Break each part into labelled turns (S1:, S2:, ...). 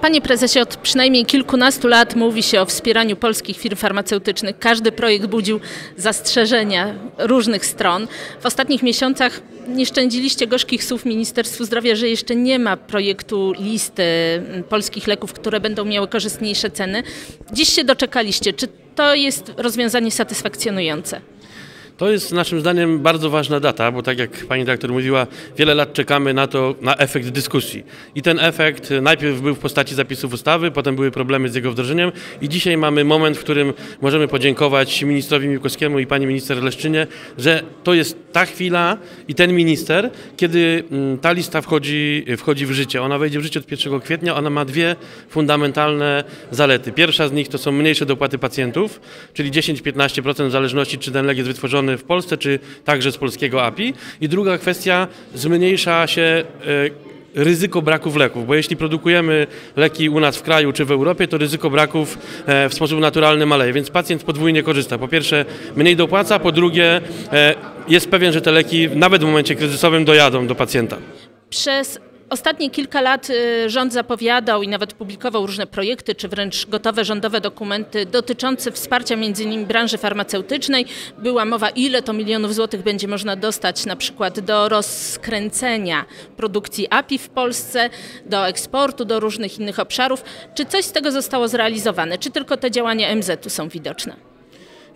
S1: Panie prezesie, od przynajmniej kilkunastu lat mówi się o wspieraniu polskich firm farmaceutycznych. Każdy projekt budził zastrzeżenia różnych stron. W ostatnich miesiącach nie szczędziliście gorzkich słów Ministerstwu Zdrowia, że jeszcze nie ma projektu listy polskich leków, które będą miały korzystniejsze ceny. Dziś się doczekaliście. Czy to jest rozwiązanie satysfakcjonujące?
S2: To jest naszym zdaniem bardzo ważna data, bo tak jak pani dyrektor mówiła, wiele lat czekamy na to, na efekt dyskusji. I ten efekt najpierw był w postaci zapisów ustawy, potem były problemy z jego wdrożeniem i dzisiaj mamy moment, w którym możemy podziękować ministrowi Miłkowskiemu i pani minister Leszczynie, że to jest ta chwila i ten minister, kiedy mm, ta lista wchodzi, wchodzi w życie. Ona wejdzie w życie od 1 kwietnia, ona ma dwie fundamentalne zalety. Pierwsza z nich to są mniejsze dopłaty pacjentów, czyli 10-15% w zależności, czy ten lek jest wytworzony w Polsce, czy także z polskiego API. I druga kwestia, zmniejsza się e, ryzyko braków leków, bo jeśli produkujemy leki u nas w kraju czy w Europie, to ryzyko braków e, w sposób naturalny maleje, więc pacjent podwójnie korzysta. Po pierwsze mniej dopłaca, po drugie e, jest pewien, że te leki nawet w momencie kryzysowym dojadą do pacjenta.
S1: Przez Ostatnie kilka lat y, rząd zapowiadał i nawet publikował różne projekty, czy wręcz gotowe rządowe dokumenty dotyczące wsparcia między innymi branży farmaceutycznej. Była mowa, ile to milionów złotych będzie można dostać na przykład do rozkręcenia produkcji API w Polsce, do eksportu, do różnych innych obszarów. Czy coś z tego zostało zrealizowane, czy tylko te działania MZ-u są widoczne?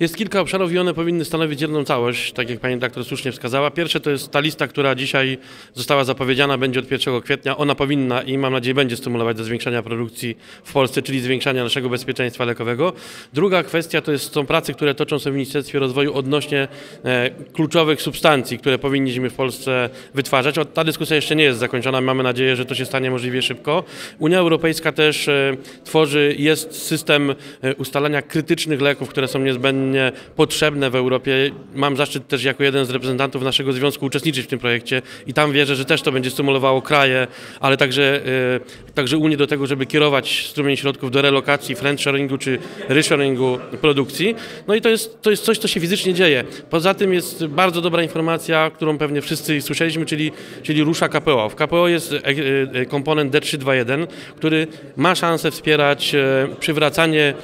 S2: Jest kilka obszarów i one powinny stanowić jedną całość, tak jak pani doktor słusznie wskazała. Pierwsze to jest ta lista, która dzisiaj została zapowiedziana, będzie od 1 kwietnia. Ona powinna i mam nadzieję będzie stymulować do zwiększania produkcji w Polsce, czyli zwiększania naszego bezpieczeństwa lekowego. Druga kwestia to jest, są prace, które toczą się w Ministerstwie Rozwoju odnośnie e, kluczowych substancji, które powinniśmy w Polsce wytwarzać. O, ta dyskusja jeszcze nie jest zakończona, mamy nadzieję, że to się stanie możliwie szybko. Unia Europejska też e, tworzy, jest system e, ustalania krytycznych leków, które są niezbędne potrzebne w Europie. Mam zaszczyt też jako jeden z reprezentantów naszego związku uczestniczyć w tym projekcie i tam wierzę, że też to będzie stymulowało kraje, ale także, e, także Unię do tego, żeby kierować strumień środków do relokacji, friendshoringu czy reshoringu produkcji. No i to jest, to jest coś, co się fizycznie dzieje. Poza tym jest bardzo dobra informacja, którą pewnie wszyscy słyszeliśmy, czyli, czyli rusza KPO. W KPO jest e, e, komponent D321, który ma szansę wspierać przywracanie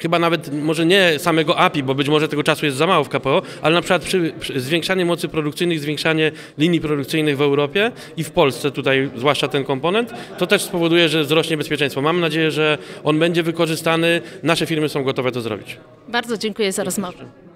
S2: chyba nawet może nie samego API, bo być może tego czasu jest za mało w KPO, ale na przykład przy, przy zwiększanie mocy produkcyjnych, zwiększanie linii produkcyjnych w Europie i w Polsce tutaj, zwłaszcza ten komponent, to też spowoduje, że wzrośnie bezpieczeństwo. Mam nadzieję, że on będzie wykorzystany. Nasze firmy są gotowe to zrobić.
S1: Bardzo dziękuję za rozmowę.